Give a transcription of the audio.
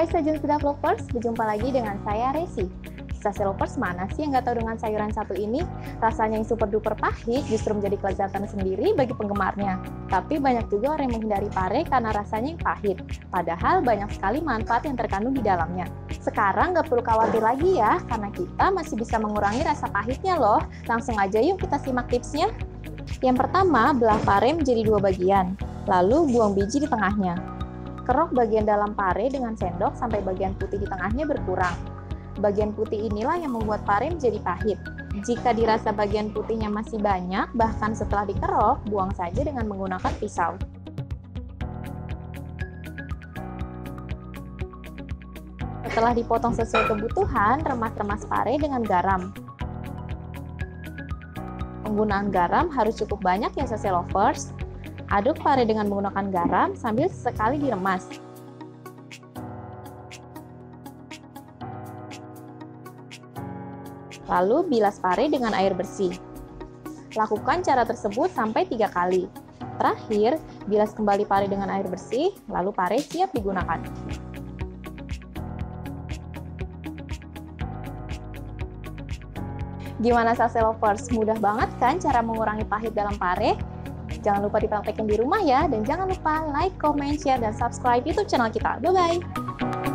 Rajin Sedap Lovers, berjumpa lagi dengan saya Resi. Sase lovers mana sih yang nggak tahu dengan sayuran satu ini? Rasanya yang super duper pahit justru menjadi kelezatan sendiri bagi penggemarnya. Tapi banyak juga orang yang menghindari pare karena rasanya yang pahit. Padahal banyak sekali manfaat yang terkandung di dalamnya. Sekarang nggak perlu khawatir lagi ya, karena kita masih bisa mengurangi rasa pahitnya loh. Langsung aja yuk kita simak tipsnya. Yang pertama, belah pare menjadi dua bagian, lalu buang biji di tengahnya. Kerok bagian dalam pare dengan sendok sampai bagian putih di tengahnya berkurang. Bagian putih inilah yang membuat pare menjadi pahit. Jika dirasa bagian putihnya masih banyak, bahkan setelah dikerok, buang saja dengan menggunakan pisau. Setelah dipotong sesuai kebutuhan, remas-remas pare dengan garam. Penggunaan garam harus cukup banyak ya sase lovers. Aduk pare dengan menggunakan garam sambil sesekali diremas. Lalu bilas pare dengan air bersih. Lakukan cara tersebut sampai tiga kali. Terakhir, bilas kembali pare dengan air bersih, lalu pare siap digunakan. Gimana Sase Lovers? Mudah banget kan cara mengurangi pahit dalam pare? Jangan lupa dipraktekin di rumah ya, dan jangan lupa like, comment, share, dan subscribe YouTube channel kita. Bye-bye!